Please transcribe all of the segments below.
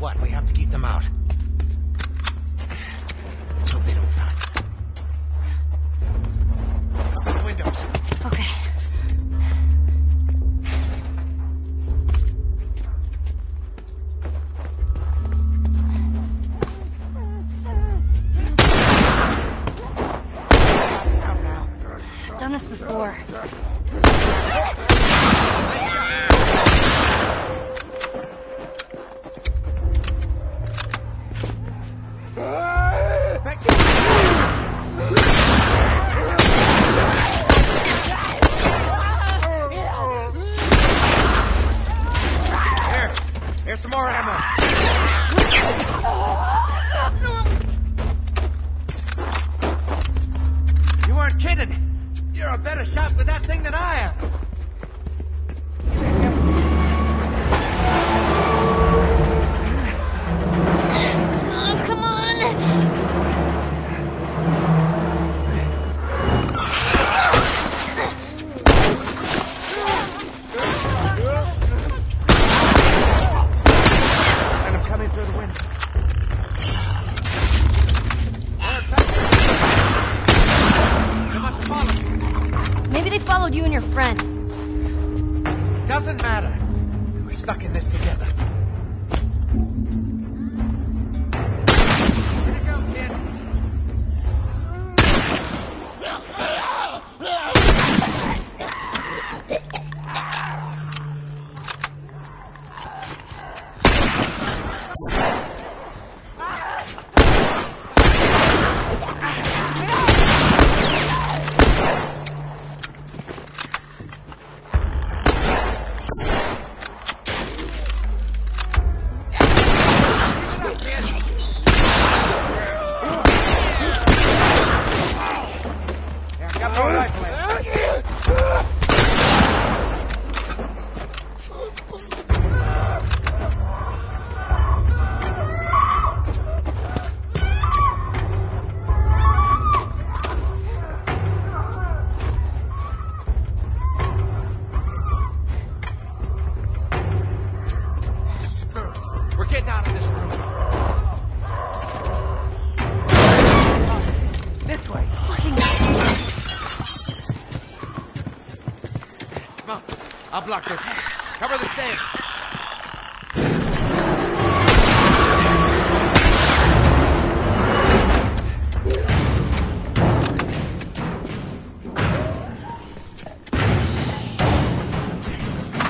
what, we have to keep them out. Let's hope they don't some more ammo. You weren't kidding. You're a better shot with that thing than I am. Followed you and your friend. Doesn't matter. We're stuck in this together. I'll block this. Cover the stairs.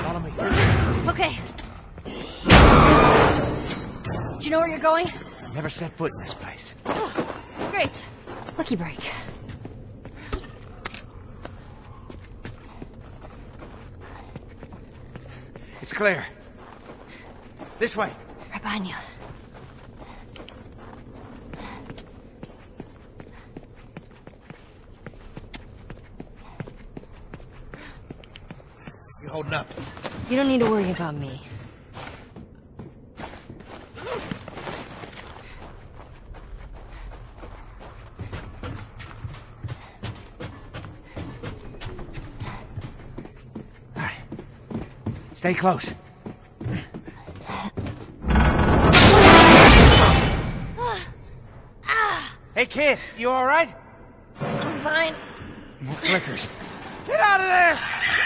Follow me. Okay. Do you know where you're going? I've never set foot in this place. Oh, great. Lucky break. It's clear. This way. Right behind you. You holding up? You don't need to worry about me. Stay close. Ah! Hey, kid, you all right? I'm fine. More clickers. Get out of there! There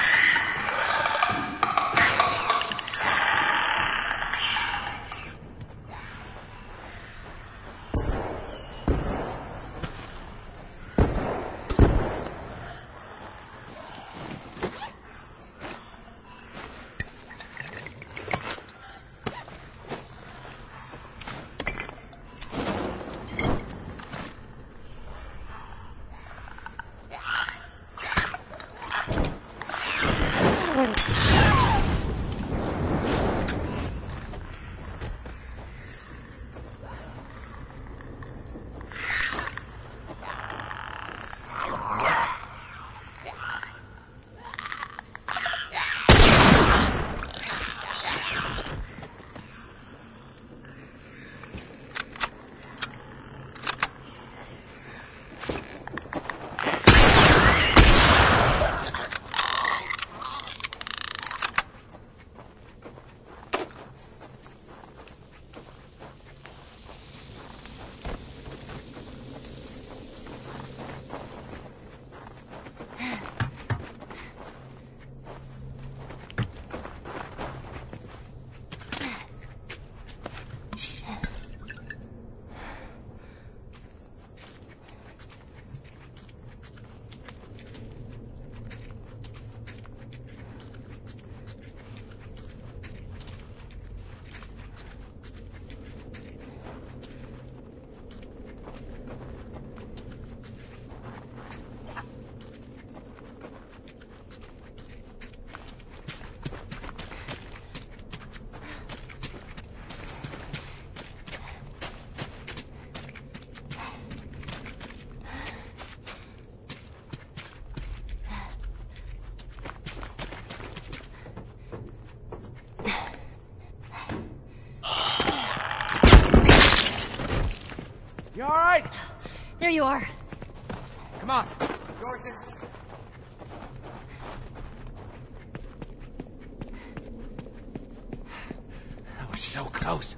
Was so close.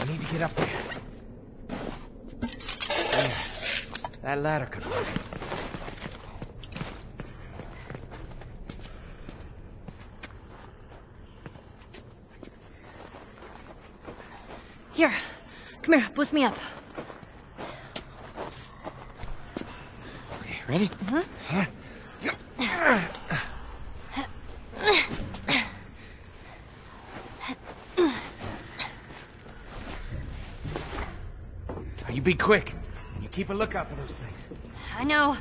We need to get up there. There. That ladder could work. Here. Come here. Boost me up. Okay, ready? Mhm. Huh? You be quick. And you keep a lookout for those things. I know.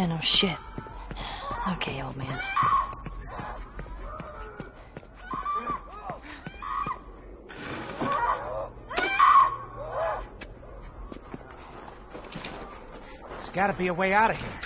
Yeah, no shit. Okay, old man. There's gotta be a way out of here.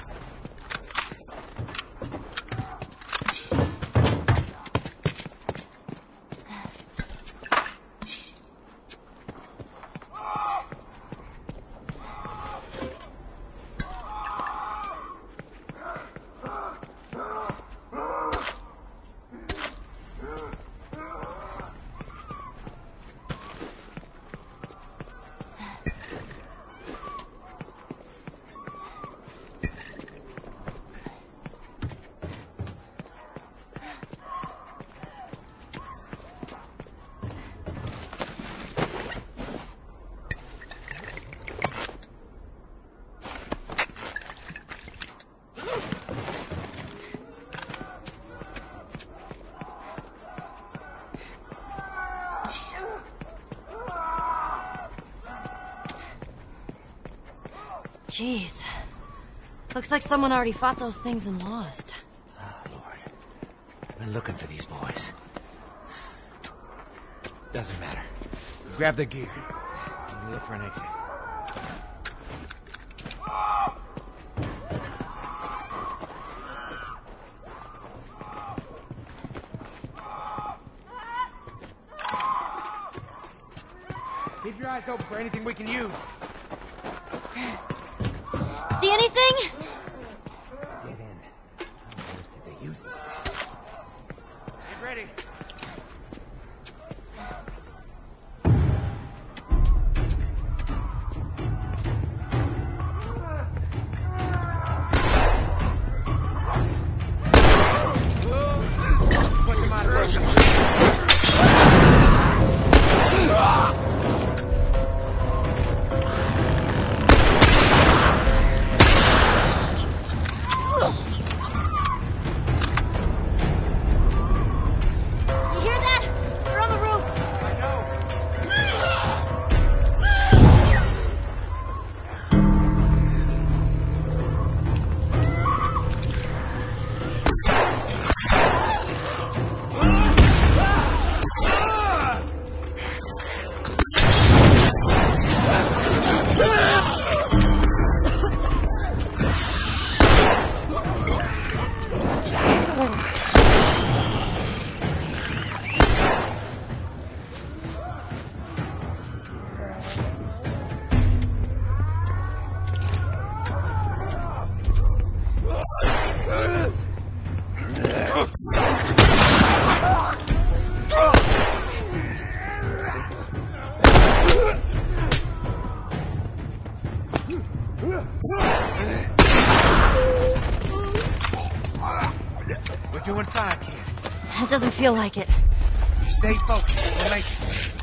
Jeez. Looks like someone already fought those things and lost. Oh, Lord. I've been looking for these boys. Doesn't matter. Grab the gear. And look for an exit. Keep your eyes open for anything we can use. Doing fine, kid. It doesn't feel like it. Stay focused. We'll make it.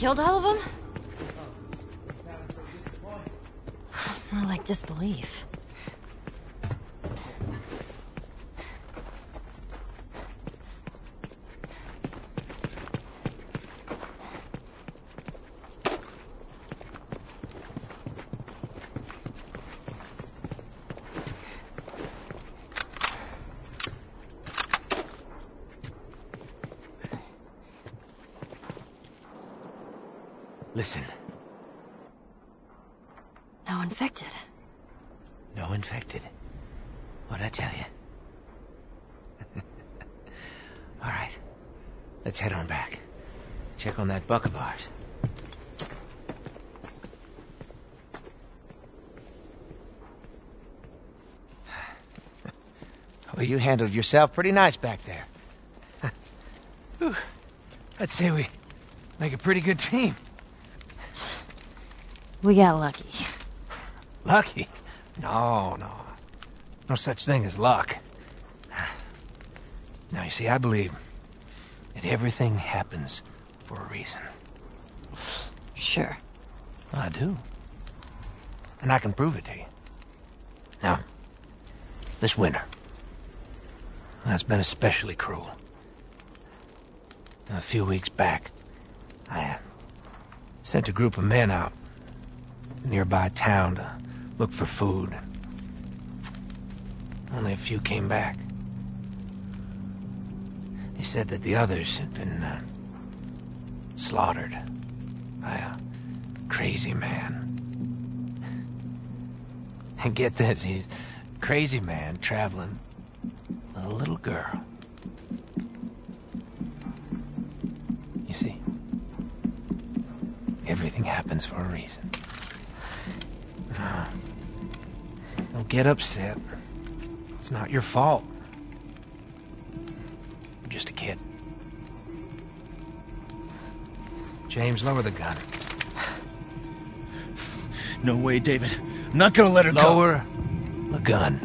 Killed all of them? More like disbelief. Listen, No infected. no infected. What'd I tell you? All right, let's head on back. Check on that buck of ours. Well, you handled yourself pretty nice back there. I'd say we make a pretty good team. We got lucky. Lucky? No, no. No such thing as luck. Now, you see, I believe that everything happens for a reason. Sure. I do. And I can prove it to you. Now, this winter, that's been especially cruel. A few weeks back, I uh, sent a group of men out nearby town to look for food. Only a few came back. They said that the others had been uh, slaughtered by a crazy man. And get this, he's a crazy man traveling with a little girl. You see, everything happens for a reason. Don't get upset. It's not your fault. I'm just a kid. James, lower the gun. No way, David. I'm not gonna let her go. Lower the gun.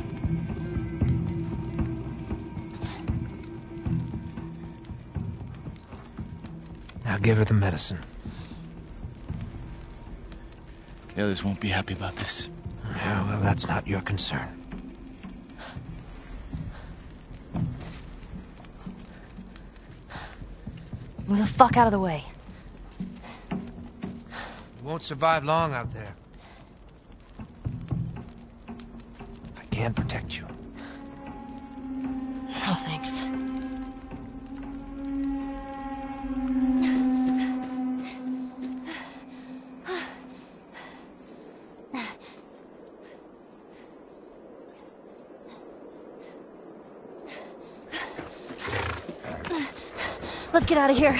Now give her the medicine. The others won't be happy about this. Well, that's not your concern. Move the fuck out of the way. You won't survive long out there. I can protect you. Out of here.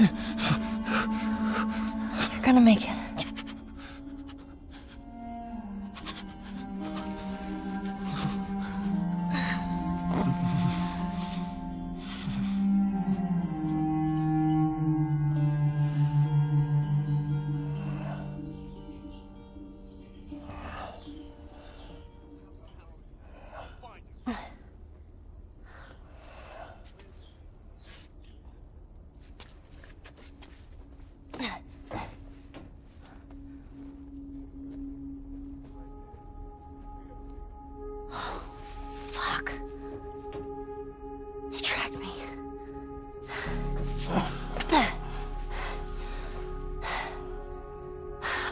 You're gonna make it.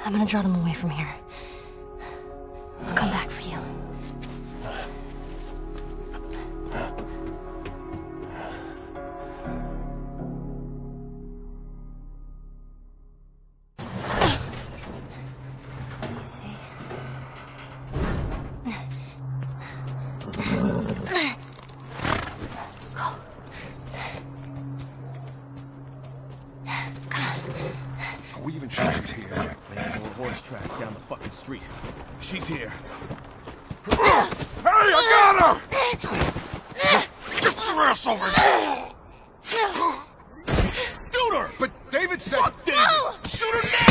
I'm gonna draw them away from here. Get your ass over here! Shoot her! But David said... Fuck David! No! Shoot her now!